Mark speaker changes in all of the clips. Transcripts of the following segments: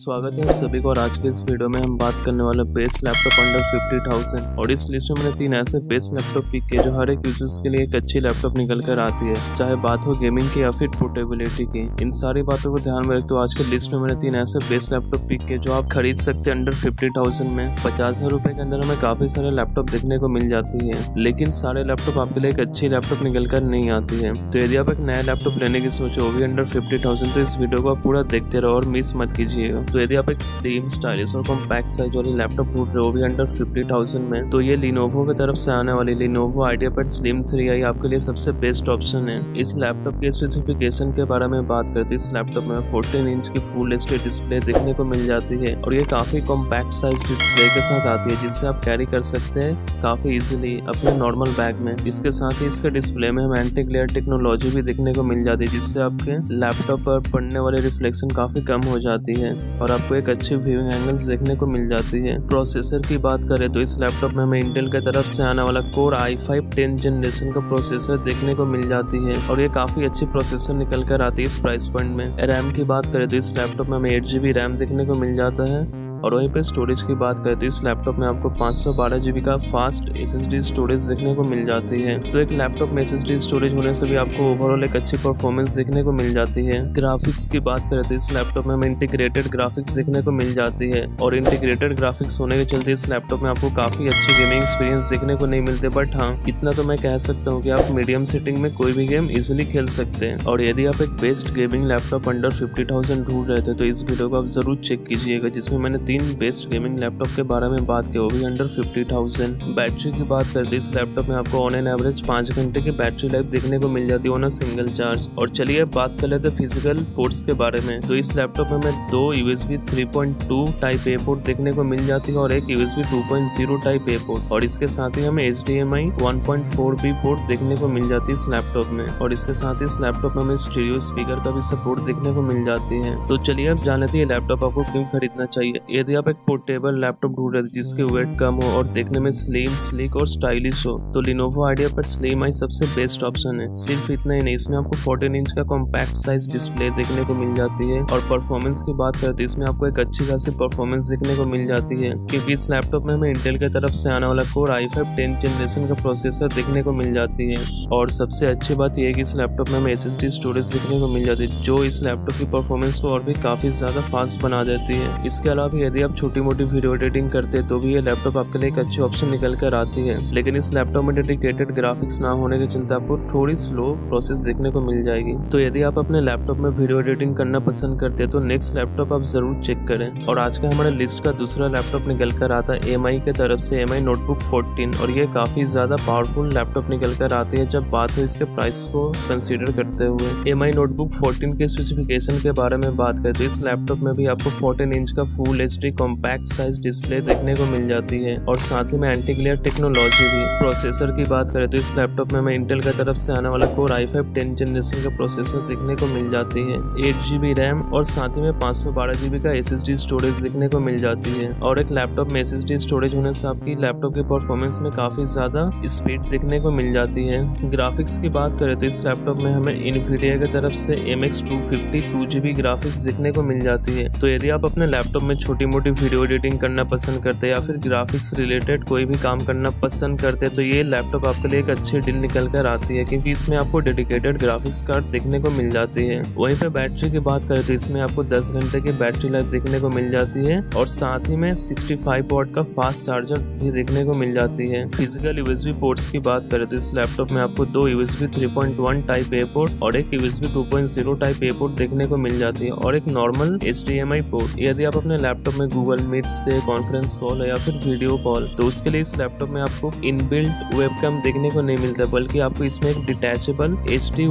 Speaker 1: स्वागत है आप सभी को और आज के इस वीडियो में हम बात करने वाले best laptop under fifty thousand और इस लिस्ट में मैंने तीन ऐसे बेस्ट लैपटॉप पिक किए जो हर एक यूज़र्स के लिए एक अच्छी लैपटॉप निकल कर आती है, चाहे बात हो गेमिंग की या फिर पोर्टेबिलिटी की। इन सारी बातों को ध्यान में रखते हुए आज के लिस्ट में मैंने तीन ऐसे बेस्ट लैपटॉप पिक किए जो आप खरीद सकते हैं अंडर फिफ्टी थाउज़ेंड में। पचास हज़ार रुपए के अंदर हमें काफ़ी सारे लैपटॉप देखने को मिल जाती है, लेकिन सारे लैपटॉप आपके लिए एक अच्छी लैपटॉप निकल कर नहीं आती है। तो यदि आप एक नया लैपटॉप लेने की सोचो, वो भी अंडर फिफ्टी थाउज़ेंड तो इस वीडियो को आप पूरा देखते रहो और मिस मत कीजिएगा। तो यदि आप एक स्लिम स्टाइलिश और कॉम्पैक्ट साइज़ वाली लैपटॉप ढूंढ रहे हो भी अंडर फिफ्टी थाउज़ेंड में तो ये लिनोवो की तरफ़ से आने वाली Lenovo IdeaPad slim three I आपके लिए सबसे बेस्ट ऑप्शन है। इस लैपटॉप के स्पेसिफिकेशन के बारे में बात करते इस लैपटॉप में फोर्टीन इंच की फुल एच डिस्प्ले देखने को मिल जाती है और ये काफ़ी कॉम्पैक्ट साइज़ डिस्प्ले के साथ आती है, जिससे आप कैरी कर सकते हैं काफ़ी इजीली अपने नॉर्मल बैग में। इसके साथ ही इसके डिस्प्ले में हम एंटी ग्लेयर टेक्नोलॉजी भी देखने को मिल जाती है, जिससे आपके लैपटॉप पर पड़ने वाले रिफ्लेक्शन काफ़ी कम हो जाती है। और आपको एक अच्छी व्यूइंग एंगल्स देखने को मिल जाती है। प्रोसेसर की बात करें तो इस लैपटॉप में हमें इंटेल की तरफ़ से आने वाला core I five ten generation का प्रोसेसर देखने को मिल जाती है और ये काफ़ी अच्छी प्रोसेसर निकल कर आती है इस प्राइस पॉइंट में। रैम की बात करें तो इस लैपटॉप में हमें एट जी रैम देखने को मिल जाता है। और वहीं पे स्टोरेज की बात करें तो इस लैपटॉप में आपको पाँच सौ बारह जीबी का fast S S D storage देखने को मिल जाती है। तो एक लैपटॉप में एस एस डी स्टोरेज होने से भी आपको ओवरऑल एक अच्छी परफॉर्मेंस देखने को मिल जाती है। ग्राफिक्स की बात करें तो इस लैपटॉप में हमें इंटीग्रेटेड ग्राफिक्स देखने को मिल जाती है और इंटीग्रेटेड ग्राफिक्स होने के चलते इस लैपटॉप में आपको काफ़ी अच्छी गेमिंग एक्सपीरियंस देखने को नहीं मिलते। बट हाँ इतना तो मैं कह सकता हूँ कि आप मीडियम सेटिंग में कोई भी गेम इजिली खेल सकते हैं। और यदि आप एक best gaming laptop under fifty thousand ढूंढ रहे थे तो इस वीडियो को आप ज़रूर चेक कीजिएगा, जिसमें मैंने तीन बेस्ट गेमिंग लैपटॉप के बारे में बात की वो भी अंडर फिफ्टी थाउज़ेंड बैटरी की बात करते इस लैपटॉप में आपको ऑन एन एवरेज पाँच घंटे की बैटरी लाइफ देखने को मिल जाती है ऑन सिंगल चार्ज और चलिए बात कर लेते फ़िज़िकल पोर्ट्स के बारे में। तो इस लैपटॉप में हमें दो यूएसबी 3.2 टाइप ए पोर्ट देखने को मिल जाती है और एक यूएसबी 2.0 टाइप ए पोर्ट और इसके साथ ही हमें H D M I one point four B port देखने को मिल जाती है इस लैपटॉप में। और इसके साथ ही इस लैपटॉप में हमें स्टीरियो स्पीकर का भी सपोर्ट देखने को मिल जाती है। तो चलिए अब जान लेते हैं लैपटॉप आपको क्यों खरीदना चाहिए। यदि आप एक पोर्टेबल लैपटॉप ढूंढ रहे थे जिसके वेट कम हो और देखने में स्लिम स्लिक और स्टाइलिश हो तो लिनोवो आइडिया पर स्लिम आई सबसे बेस्ट ऑप्शन है। सिर्फ़ इतना ही नहीं, इसमें आपको 14 इंच का कॉम्पैक्ट साइज़ डिस्प्ले देखने को मिल जाती है और परफॉर्मेंस की बात करें तो इसमें आपको एक अच्छी खासी परफॉर्मेंस देखने को मिल जाती है, क्योंकि इस लैपटॉप में हमें इंटेल की तरफ़ से आने वाला core I five ten generation का प्रोसेसर देखने को मिल जाती है। और सबसे अच्छी बात यह है कि इस लैपटॉप में हमें एस स्टोरेज देखने को मिल जाती है, जो इस लैपटॉप की परफॉर्मेंस को और भी काफ़ी ज़्यादा फास्ट बना देती है। इसके अलावा यदि आप छोटी मोटी वीडियो एडिटिंग करते तो भी ये लैपटॉप आपके लिए एक अच्छी ऑप्शन निकल कर आती है। लेकिन इस लैपटॉप में डेडिकेटेड ग्राफिक्स ना होने के चलते आपको थोड़ी स्लो प्रोसेस देखने को मिल जाएगी। तो यदि आप अपने लैपटॉप में वीडियो एडिटिंग करना पसंद करते तो नेक्स्ट लैपटॉप आप ज़रूर चेक करें। और आज का हमारे लिस्ट का दूसरा लैपटॉप निकल कर आता है एम के तरफ़ से एमआई नोटबुक फोर्टीन और ये काफ़ी ज़्यादा पावरफुल लैपटॉप निकल कर आती है, जब बात हो इसके प्राइस को कंसिडर करते हुए। एमआई नोटबुक फोर्टीन के स्पेसिफिकेशन के बारे में बात करें तो इस लैपटॉप में भी आपको फोर्टीन इंच का full H D compact size display देखने को मिल जाती है और साथ ही में एंटी ग्लेयर टेक्नोलॉजी भी। प्रोसेसर की बात करें तो इस लैपटॉप में हमें इंटेल की तरफ़ से आने वाला core I five ten generation का प्रोसेसर देखने को मिल जाती है। एट जी रैम और साथ ही में पाँच सौ बारह जीबी का एस एस डी स्टोरेज देखने को मिल जाती है। और एक लैपटॉप में एस एस डी स्टोरेज होने से आपकी लैपटॉप की परफॉर्मेंस में काफ़ी ज़्यादा स्पीड देखने को मिल जाती है। ग्राफिक्स की बात करें तो इस लैपटॉप में हमें इनफीडिया की तरफ़ से M X two fifty two GB graphics देखने को मिल जाती है। तो यदि आप अपने लैपटॉप में छोटी मोटी वीडियो एडिटिंग करना पसंद करते हैं या फिर ग्राफिक्स रिलेटेड कोई भी काम करना पसंद करते हैं तो ये लैपटॉप आपके लिए एक अच्छी डील निकल कर आती है क्योंकि इसमें आपको डेडिकेटेड ग्राफिक्स कार्ड देखने को मिल जाती है। वहीं पे बैटरी की बात करें तो इसमें आपको 10 घंटे की बैटरी लाइफ देखने को मिल जाती है और साथ ही में 65 वॉट का फास्ट चार्जर भी देखने को मिल जाती है। फ़िज़िकल यूएसबी पोर्ट्स की बात करें तो इस लैपटॉप में आपको दो यूएसबी 3.1 टाइप ए पोर्ट और एक यूएसबी 2.0 टाइप ए पोर्ट देखने को मिल जाती है और एक नॉर्मल एचडीएमआई पोर्ट यदि आप अपने लैपटॉप में गूगल मीट से कॉन्फ्रेंस कॉल या फिर वीडियो कॉल तो उसके लिए इस लैपटॉप में आपको इनबिल्ट वेबकैम देखने को नहीं मिलता, बल्कि आपको इसमें एक डिटैचेबल एच डी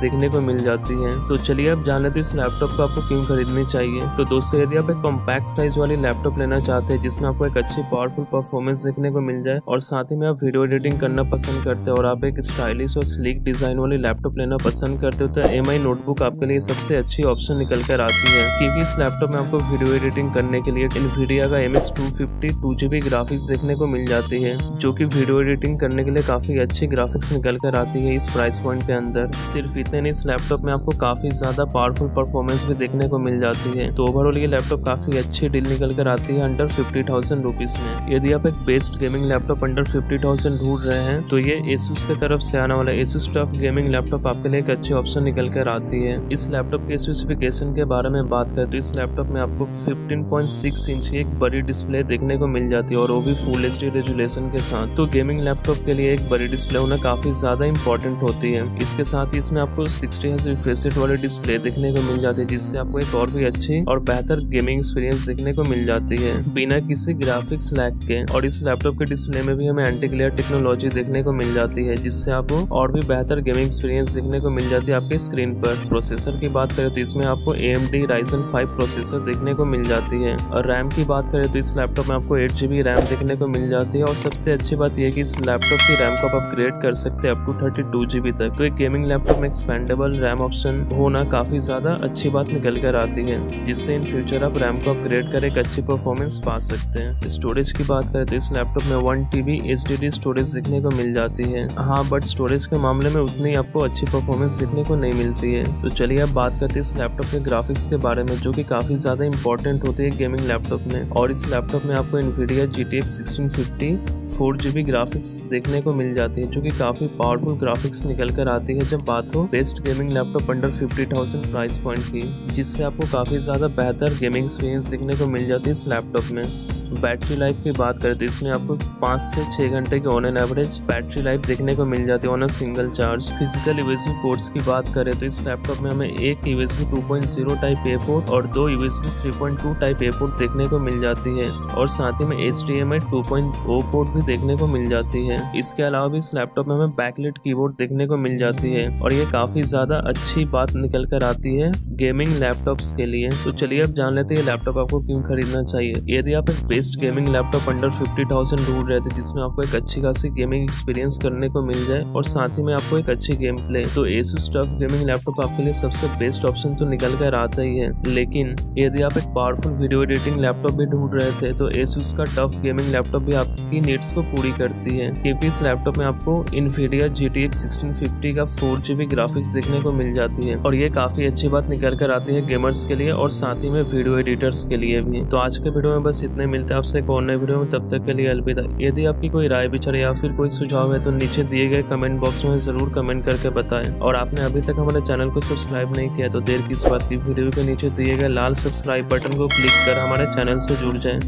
Speaker 1: देखने को मिल जाती है। तो चलिए आप जान लेते इस लैपटॉप को आपको क्यों खरीदनी चाहिए। तो दोस्तों, यदि आप एक कॉम्पैक्ट साइज़ वाली लैपटॉप लेना चाहते हैं, जिसमें आपको एक अच्छी पावरफुल परफॉर्मेंस देखने को मिल जाए, और साथ ही में आप वीडियो एडिटिंग करना पसंद करते हैं, और आप एक स्टाइलिश और स्लीक डिज़ाइन वाली लैपटॉप लेना पसंद करते हो तो एम नोटबुक आपके लिए सबसे अच्छी ऑप्शन निकल कर आती है। क्योंकि इस लैपटॉप में आपको वीडियो एडिटिंग करने करने के लिए इनवीडिया का M fifty two GB graphics देखने को मिल जाती है, जो कि वीडियो एडिटिंग करने के लिए काफ़ी अच्छी ग्राफिक्स निकल कर आती है इस प्राइस पॉइंट के अंदर। सिर्फ़ इतने नहीं, इस लैपटॉप में आपको काफ़ी ज़्यादा पावरफुल परफॉर्मेंस भी देखने को मिल जाती है। तो ओवरऑल ये लैपटॉप काफ़ी अच्छी डील निकल कर आती है अंडर फिफ्टी थाउज़ेंड रुपीज़ में। यदि आप एक best gaming laptop under fifty thousand ढूंढ रहे हैं तो ये एसूस की तरफ़ से आने वाला एसूस टफ गेमिंग लैपटॉप आपके लिए एक अच्छी ऑप्शन निकल कर आती है। इस लैपटॉप के स्पेसिफिकेशन के बारे में बात करें तो इस लैपटॉप में आपको 15.6 इंच की एक बड़ी डिस्प्ले देखने को मिल जाती है और वो भी फुल एच रेजुलेशन के साथ। तो गेमिंग लैपटॉप के लिए एक बड़ी डिस्प्ले होना काफ़ी ज़्यादा इंपॉर्टेंट होती है। इसके साथ ही इसमें आपको सिक्सटी रिफ्रेश वाली डिस्प्ले देखने को मिल जाती है, जिससे आपको एक और भी अच्छी और बेहतर गेमिंग एक्सपीरियंस देखने को मिल जाती है। बिना किसी ग्राफिक्स लैग के और इस लैपटॉप के डिस्प्ले में भी हमें एंटी ग्लेयर टेक्नोलॉजी देखने को मिल जाती है, जिससे आपको और भी बेहतर गेमिंग एक्सपीरियंस देखने को मिल जाती है आपके स्क्रीन पर। प्रोसेसर की बात करें तो इसमें आपको A M D Ryzen five processor देखने को मिल जाती है। और रैम की बात करें तो इस लैपटॉप में आपको एट जी रैम देखने को मिल जाती है और सबसे अच्छी बात यह कि इस लैपटॉप की रैम को आप अपग्रेड कर सकते हैं अप थर्टी टू जीबी तक। तो एक गेमिंग लैपटॉप में एक्सपेंडेबल रैम ऑप्शन होना काफ़ी ज़्यादा अच्छी बात निकल कर आती है, जिससे इन फ्यूचर आप रैम को अपग्रेड कर एक अच्छी परफॉर्मेंस पा सकते हैं। स्टोरेज की बात करें तो इस लैपटॉप में वन टीबी एच स्टोरेज देखने को मिल जाती है। हाँ बट स्टोरेज के मामले में उतनी आपको अच्छी परफॉर्मेंस देखने को नहीं मिलती है। तो चलिए अब बात करते हैं इस लैपटॉप के ग्राफिक्स के बारे में, जो की काफ़ी ज़्यादा इंपॉर्टेंट होती है गेमिंग लैपटॉप में और इस लैपटॉप में आपको Nvidia G T X sixteen fifty four graphics देखने को मिल जाती है, जो कि काफ़ी पावरफुल ग्राफिक्स निकल कर आती है जब बात हो best gaming laptop under fifty thousand price point की, जिससे आपको काफ़ी ज़्यादा बेहतर गेमिंग एक्सपीरियंस देखने को मिल जाती है इस लैपटॉप में। बैटरी लाइफ की बात करें तो इसमें आपको पाँच से छः घंटे की on an average battery life देखने को मिल जाती है on single charge physical USB ports की बात करें तो इस लैपटॉप में हमें एक यूएसबी 2.0 टाइप ए पोर्ट और दो यूएसबी 3.2 टाइप ए पोर्ट देखने को मिल जाती है और साथ ही में एच डी एम पोर्ट भी देखने को मिल जाती है। इसके अलावा भी इस लैपटॉप में हमें बैकलेट कीबोर्ड देखने को मिल जाती है और ये काफ़ी ज़्यादा अच्छी बात निकल कर आती है गेमिंग लैपटॉप के लिए। तो चलिए अब जान लेते हैं लैपटॉप आपको क्यों खरीदना चाहिए। यदि आप एक best gaming laptop under fifty thousand ढूंढ रहे थे जिसमें आपको एक अच्छी खासी गेमिंग एक्सपीरियंस करने को मिल जाए और साथ ही में आपको एक अच्छी गेम प्ले तो एसूस टफ गेमिंग लैपटॉप आपके लिए सबसे बेस्ट ऑप्शन तो निकल कर आता ही है। लेकिन यदि आप एक पावरफुल वीडियो एडिटिंग लैपटॉप भी ढूंढ रहे थे तो एसूस का टफ गेमिंग लैपटॉप भी आपकी नीड्स को पूरी करती है। क्योंकि इस लैपटॉप में आपको Nvidia G T X sixteen fifty का फोर जीबी ग्राफिक्स देखने को मिल जाती है। और ये काफ़ी अच्छी बात निकल कर आती है गेमर्स के लिए और साथ ही में वीडियो एडिटर्स के लिए भी। तो आज के वीडियो में बस इतने आपसे एक और नए वीडियो में, तब तक के लिए अलविदा। यदि आपकी कोई राय विचार या फिर कोई सुझाव है तो नीचे दिए गए कमेंट बॉक्स में ज़रूर कमेंट करके बताएँ। और आपने अभी तक हमारे चैनल को सब्सक्राइब नहीं किया तो देर किस बात की? वीडियो के नीचे दिए गए लाल सब्सक्राइब बटन को क्लिक कर हमारे चैनल से जुड़ जाएँ।